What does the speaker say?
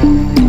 Música